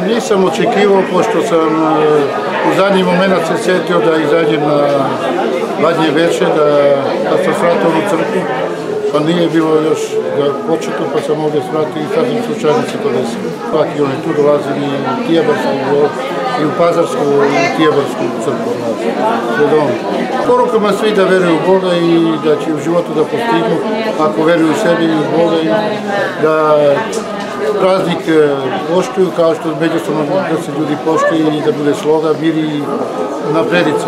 nisam očekivao, pošto sam e, u zadnji moment se sjetio da izađem na badnje večer, da, da sam svratio u crkvu, pa nije bilo još da početo, pa sam ovdje svratio i sad sam slučajno se to desilo. Svaki oni tu dolazili u Tijebarsku, i u Pazarsku i u Tijebarsku crkvu. Porukama svi da veruju u Boga i da će u životu da postignu, ako veruju u sebi i u Boga i da praznik e, poštuju kao što međusobno da se ljudi poštuju i da bude sloga, mir i napredica.